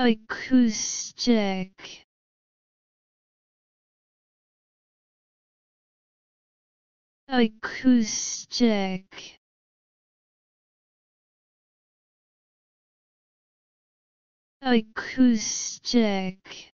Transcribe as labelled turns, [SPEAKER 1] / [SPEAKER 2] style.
[SPEAKER 1] acoustic. Acoustic. Acoustic.